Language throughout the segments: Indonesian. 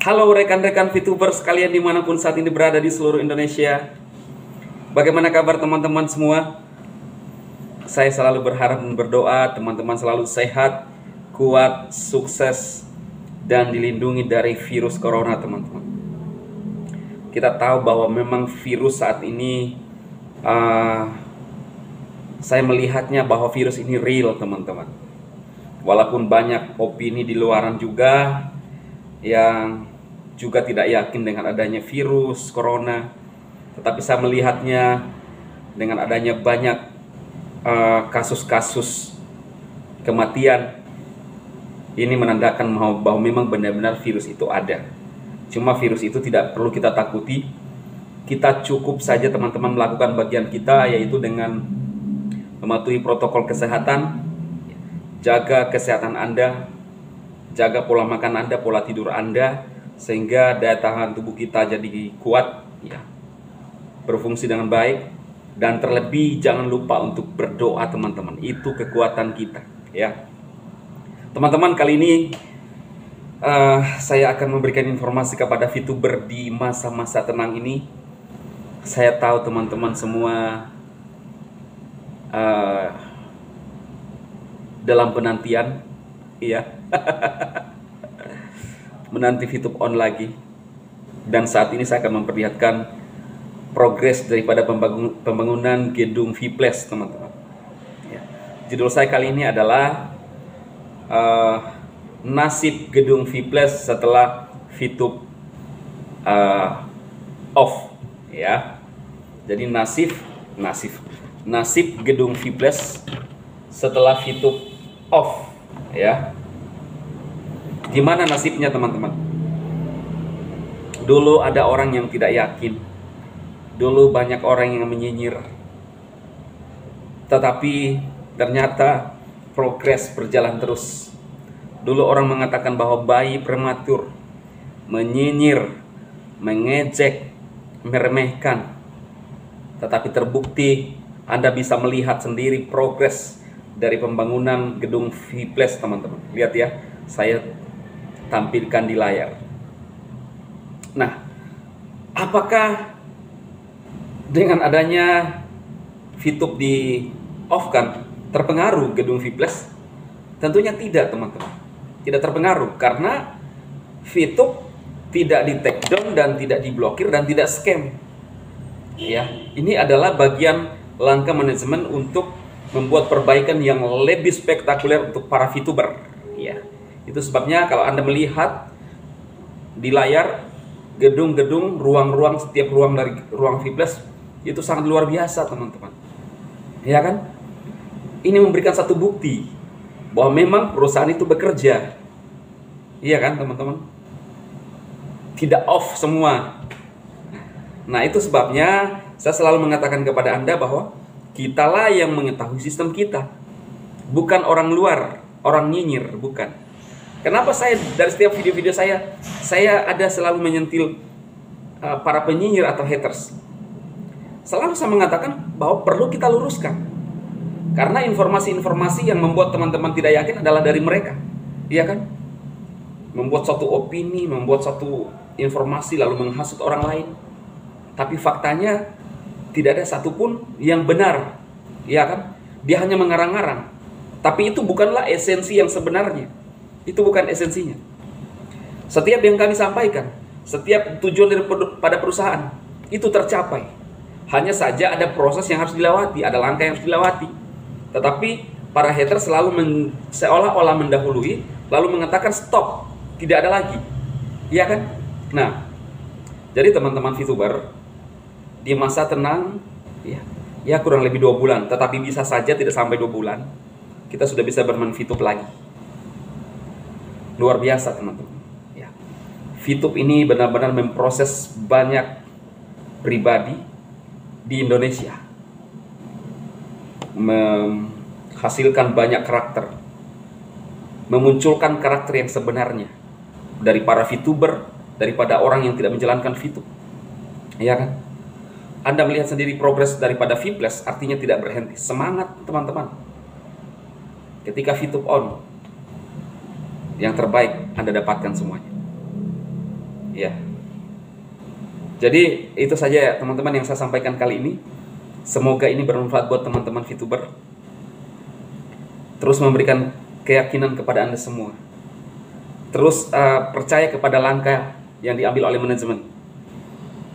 Halo rekan-rekan VTubers kalian di mana pun saat ini berada di seluruh Indonesia. Bagaimana kabar teman-teman semua? Saya selalu berharap dan berdoa teman-teman selalu sehat, kuat, sukses, dan dilindungi dari virus corona teman-teman. Kita tahu bahwa memang virus saat ini uh, Saya melihatnya bahwa virus ini real teman-teman. Walaupun banyak opini di luaran juga yang juga tidak yakin dengan adanya virus corona, tetapi saya melihatnya dengan adanya banyak eh, kasus-kasus uh, kematian ini menandakan bahwa memang benar-benar virus itu ada. Cuma virus itu tidak perlu kita takuti. Kita cukup saja teman-teman melakukan bagian kita yaitu dengan mematuhi protokol kesehatan, jaga kesehatan Anda, jaga pola makan Anda, pola tidur Anda, sehingga daya tahan tubuh kita jadi kuat ya. Berfungsi dengan baik dan terlebih jangan lupa untuk berdoa teman-teman. Itu kekuatan kita ya. Teman-teman kali ini uh, saya akan memberikan informasi kepada VTuber di masa-masa tenang ini. Saya tahu teman-teman semua uh, dalam penantian ya menanti VTube on lagi. Dan saat ini saya akan memperlihatkan progres daripada pembangunan gedung Viples, teman-teman. Ya. Judul saya kali ini adalah uh, nasib gedung Viples setelah VTube uh, off, ya. Jadi nasib, nasib, nasib gedung Viples setelah VTube off, ya. Gimana nasibnya teman-teman? Dulu ada orang yang tidak yakin. Dulu banyak orang yang menyinyir. Tetapi ternyata progres berjalan terus. Dulu orang mengatakan bahwa bayi prematur, menyinyir, mengejek, meremehkan. Tetapi terbukti Anda bisa melihat sendiri progres dari pembangunan gedung Viples teman-teman. Lihat ya, saya tampilkan di layar. Nah, apakah dengan adanya VTube di off kan terpengaruh gedung Viples? Tentunya tidak, teman-teman. Tidak terpengaruh karena VTube tidak di take down dan tidak diblokir dan tidak scam. Ya, ini adalah bagian langkah manajemen untuk membuat perbaikan yang lebih spektakuler untuk para VTuber. Itu sebabnya kalau Anda melihat di layar gedung-gedung, ruang-ruang setiap ruang dari ruang Viples itu sangat luar biasa, teman-teman. Ya kan? Ini memberikan satu bukti bahwa memang perusahaan itu bekerja. Iya kan, teman-teman? Tidak off semua. Nah, itu sebabnya saya selalu mengatakan kepada Anda bahwa kitalah yang mengetahui sistem kita. Bukan orang luar, orang nyinyir, bukan. Kenapa saya dari setiap video-video saya saya ada selalu menyentil uh, para penyinyir atau haters? Selalu saya mengatakan bahwa perlu kita luruskan. Karena informasi-informasi yang membuat teman-teman tidak yakin adalah dari mereka. Iya kan? Membuat satu opini, membuat satu informasi lalu menghasut orang lain. Tapi faktanya tidak ada satupun yang benar. Iya kan? Dia hanya mengarang-arang. Tapi itu bukanlah esensi yang sebenarnya. Itu bukan esensinya. Setiap yang kami sampaikan, setiap tujuan daripada perusahaan itu tercapai. Hanya saja ada proses yang harus dilewati, ada langkah yang harus dilewati. Tetapi para hater selalu men, seolah-olah mendahului, lalu mengatakan stop, tidak ada lagi. Iya kan? Nah, jadi teman-teman VTuber di masa tenang, ya, ya kurang lebih dua bulan, tetapi bisa saja tidak sampai dua bulan, kita sudah bisa bermain VTube lagi luar biasa teman-teman. Ya. VTube ini benar-benar memproses banyak pribadi di Indonesia, menghasilkan banyak karakter, memunculkan karakter yang sebenarnya dari para VTuber, daripada orang yang tidak menjalankan VTube. Ya kan? Anda melihat sendiri progres daripada Viples artinya tidak berhenti. Semangat teman-teman. Ketika VTube on, yang terbaik Anda dapatkan semuanya. Ya. Jadi itu saja ya teman-teman yang saya sampaikan kali ini. Semoga ini bermanfaat buat teman-teman VTuber. Terus memberikan keyakinan kepada Anda semua. Terus uh, percaya kepada langkah yang diambil oleh manajemen.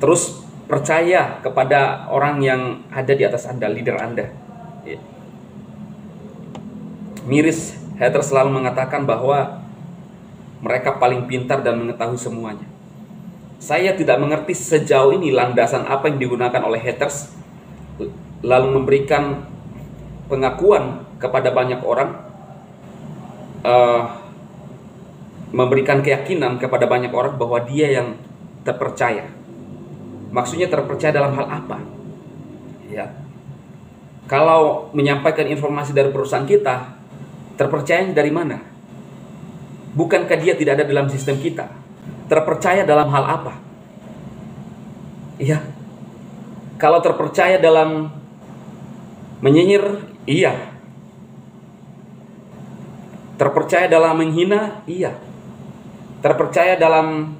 Terus percaya kepada orang yang ada di atas Anda, leader Anda. Ya. Miris Heather selalu mengatakan bahwa mereka paling pintar dan mengetahui semuanya. Saya tidak mengerti sejauh ini landasan apa yang digunakan oleh haters lalu memberikan pengakuan kepada banyak orang uh, memberikan keyakinan kepada banyak orang bahwa dia yang terpercaya. Maksudnya terpercaya dalam hal apa? Ya. Kalau menyampaikan informasi dari perusahaan kita, terpercaya dari mana? Bukankah dia tidak ada dalam sistem kita? Terpercaya dalam hal apa? Iya. Kalau terpercaya dalam menyinyir, iya. Terpercaya dalam menghina, iya. Terpercaya dalam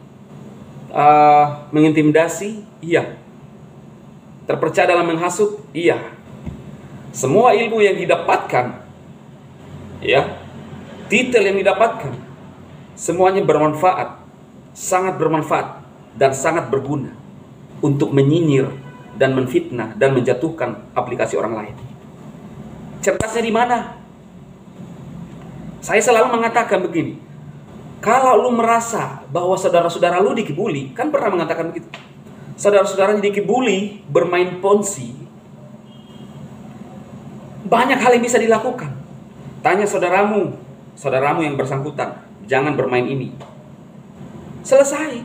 uh, mengintimidasi, iya. Terpercaya dalam menghasut, iya. Semua ilmu yang didapatkan, ya, detail yang didapatkan, semuanya bermanfaat sangat bermanfaat dan sangat berguna untuk menyinyir dan menfitnah dan menjatuhkan aplikasi orang lain. Cerdasnya di mana? Saya selalu mengatakan begini. Kalau lu merasa bahwa saudara-saudara lu dikibuli, kan pernah mengatakan begitu. Saudara-saudara dikibuli bermain ponzi. Banyak hal yang bisa dilakukan. Tanya saudaramu, saudaramu yang bersangkutan, jangan bermain ini selesai.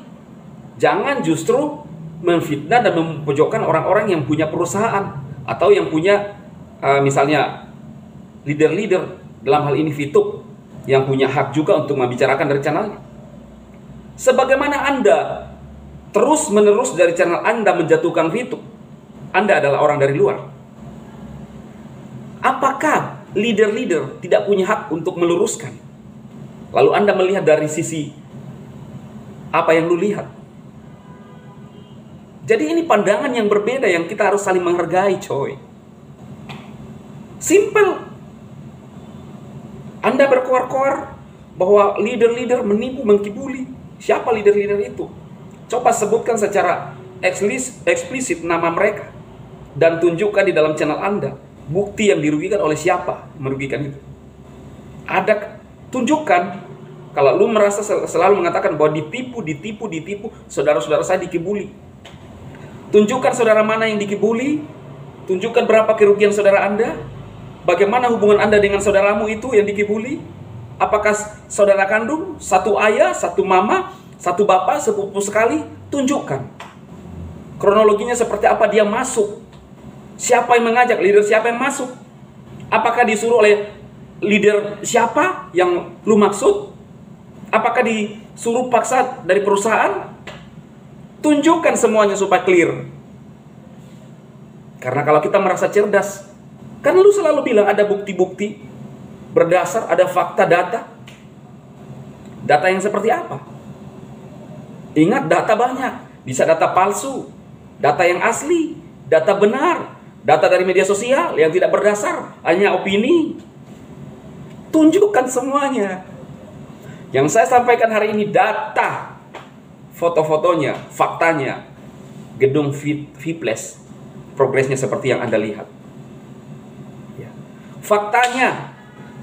Jangan justru memfitnah dan memojokkan orang-orang yang punya perusahaan atau yang punya uh, misalnya leader-leader dalam hal ini Fitub yang punya hak juga untuk membicarakan dari channelnya. Sebagaimana Anda terus menerus dari channel Anda menjatuhkan Fitub, Anda adalah orang dari luar. Apakah leader-leader tidak punya hak untuk meluruskan? Lalu Anda melihat dari sisi apa yang lu lihat. Jadi ini pandangan yang berbeda yang kita harus saling menghargai, coy. Simple. Anda berkoar-koar bahwa leader-leader menipu, mengkibuli. Siapa leader-leader itu? Coba sebutkan secara eksplisit nama mereka dan tunjukkan di dalam channel Anda bukti yang dirugikan oleh siapa merugikan itu. Ada tunjukkan kalau lu merasa selalu mengatakan bahwa ditipu, ditipu, ditipu, saudara-saudara saya dikibuli. Tunjukkan saudara mana yang dikibuli, tunjukkan berapa kerugian saudara Anda, bagaimana hubungan Anda dengan saudaramu itu yang dikibuli, apakah saudara kandung, satu ayah, satu mama, satu bapak, sepupu sekali, tunjukkan. Kronologinya seperti apa dia masuk. Siapa yang mengajak, leader siapa yang masuk. Apakah disuruh oleh leader siapa yang lu maksud? Apakah disuruh paksa dari perusahaan? Tunjukkan semuanya supaya clear. Karena kalau kita merasa cerdas, kan lu selalu bilang ada bukti-bukti berdasar ada fakta data. Data yang seperti apa? Ingat data banyak, bisa data palsu, data yang asli, data benar, data dari media sosial yang tidak berdasar, hanya opini. Tunjukkan semuanya. Yang saya sampaikan hari ini data foto-fotonya, faktanya, gedung Viples progresnya seperti yang Anda lihat. Ya. Faktanya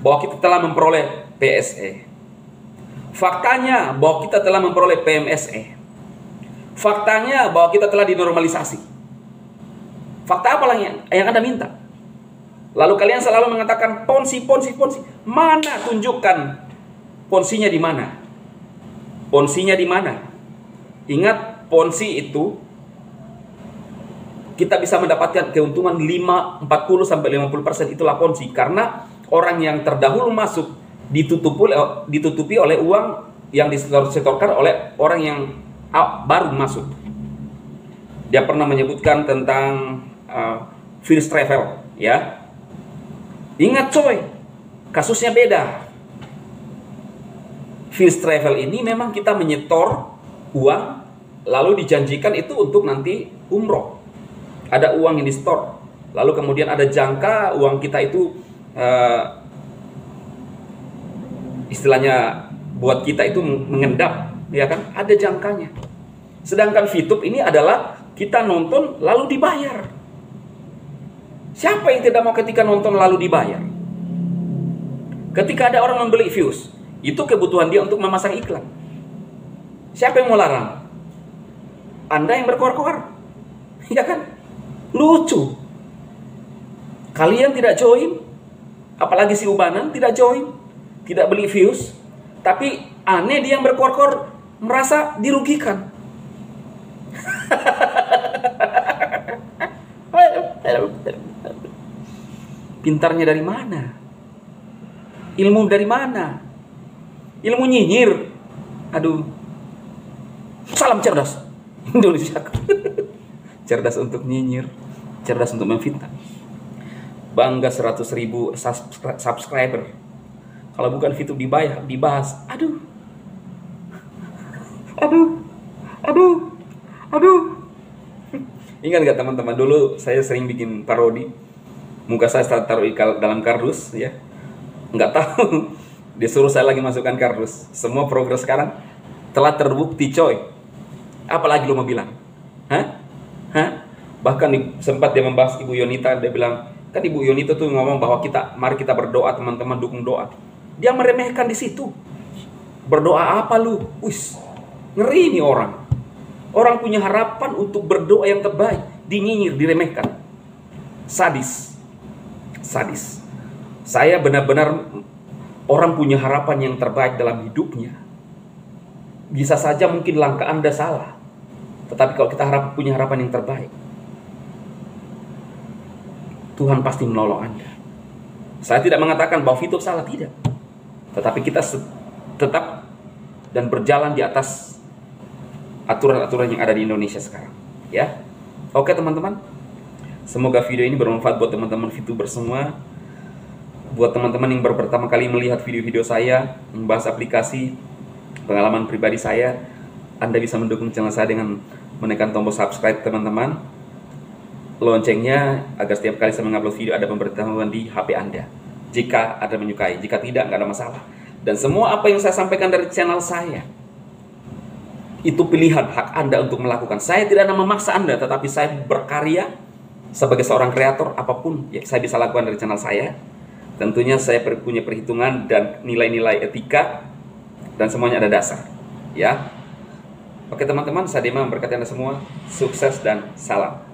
bahwa kita telah memperoleh PSE. Faktanya bahwa kita telah memperoleh PMSE. Faktanya bahwa kita telah dinormalisasi. Fakta apa lagi yang, yang Anda minta? Lalu kalian selalu mengatakan ponsi, ponsi, ponsi. Mana tunjukkan Ponsinya di mana? Ponsinya di mana? Ingat, ponsi itu kita bisa mendapatkan keuntungan 5 40 sampai 50% itulah ponsi karena orang yang terdahulu masuk ditutupi ditutupi oleh uang yang disetorkan oleh orang yang baru masuk. Dia pernah menyebutkan tentang uh, first travel, ya. Ingat coy, kasusnya beda. First travel ini memang kita menyetor uang lalu dijanjikan itu untuk nanti umroh. Ada uang yang di store, lalu kemudian ada jangka uang kita itu uh, istilahnya buat kita itu mengendap, ya kan? Ada jangkanya. Sedangkan VTube ini adalah kita nonton lalu dibayar. Siapa yang tidak mau ketika nonton lalu dibayar? Ketika ada orang membeli views, itu kebutuhan dia untuk memasang iklan. Siapa yang mau larang? Anda yang berkoar-koar. Ya kan? Lucu. Kalian tidak join, apalagi si Ubanan tidak join, tidak beli views, tapi aneh dia yang berkoar-koar merasa dirugikan. Pintarnya dari mana? Ilmu dari mana? Ilmu nyinyir. Aduh. Salam cerdas. Indonesia. cerdas untuk nyinyir. Cerdas untuk memfitnah. Bangga 100 ribu subscriber. Kalau bukan fitur dibayar, dibahas. Aduh. Aduh. Aduh. Aduh. Ingat gak teman-teman dulu saya sering bikin parodi. Muka saya taruh dalam kardus ya. Nggak tahu disuruh saya lagi masukkan kardus. Semua progres sekarang telah terbukti coy. Apalagi lu mau bilang? Hah? Hah? Bahkan sempat dia membahas Ibu Yonita, dia bilang, kan Ibu Yonita tuh ngomong bahwa kita, mari kita berdoa teman-teman dukung doa. Dia meremehkan di situ. Berdoa apa lu? Wis, ngeri ini orang. Orang punya harapan untuk berdoa yang terbaik, dinyinyir, diremehkan. Sadis. Sadis. Saya benar-benar Orang punya harapan yang terbaik dalam hidupnya. Bisa saja mungkin langkah Anda salah. Tetapi kalau kita harap punya harapan yang terbaik, Tuhan pasti menolong Anda. Saya tidak mengatakan bahwa Vito salah, tidak. Tetapi kita tetap dan berjalan di atas aturan-aturan yang ada di Indonesia sekarang. Ya, Oke teman-teman. Semoga video ini bermanfaat buat teman-teman VTuber semua. Buat teman-teman yang baru pertama kali melihat video-video saya membahas aplikasi pengalaman pribadi saya Anda bisa mendukung channel saya dengan menekan tombol subscribe teman-teman. Loncengnya agar setiap kali saya mengupload video ada pemberitahuan di HP Anda. Jika ada menyukai jika tidak nggak ada masalah. Dan semua apa yang saya sampaikan dari channel saya itu pilihan hak Anda untuk melakukan. Saya tidak memaksa Anda tetapi saya berkarya sebagai seorang kreator apa pun yang saya bisa lakukan dari channel saya Tentunya saya punya perhitungan dan nilai-nilai etika dan semuanya ada dasar. Ya. Oke teman-teman, saya memberkati Anda semua. Sukses dan salam.